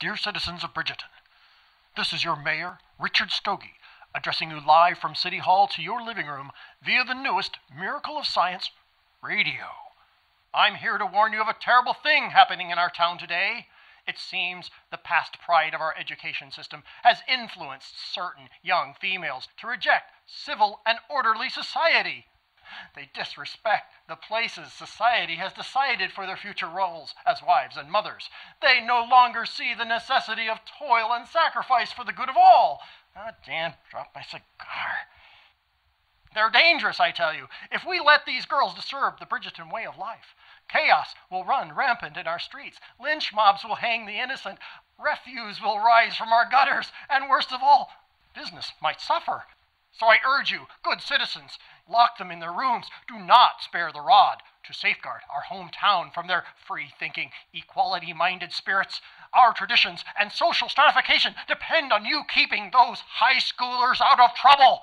Dear citizens of Bridgeton, this is your mayor, Richard Stogie, addressing you live from City Hall to your living room via the newest Miracle of Science radio. I'm here to warn you of a terrible thing happening in our town today. It seems the past pride of our education system has influenced certain young females to reject civil and orderly society. They disrespect the places society has decided for their future roles as wives and mothers. They no longer see the necessity of toil and sacrifice for the good of all. Ah, Dan, drop my cigar. They're dangerous, I tell you. If we let these girls disturb the Bridgeton way of life, chaos will run rampant in our streets. Lynch mobs will hang the innocent. Refuse will rise from our gutters. And worst of all, business might suffer. So I urge you, good citizens, lock them in their rooms. Do not spare the rod to safeguard our hometown from their free thinking, equality minded spirits. Our traditions and social stratification depend on you keeping those high schoolers out of trouble.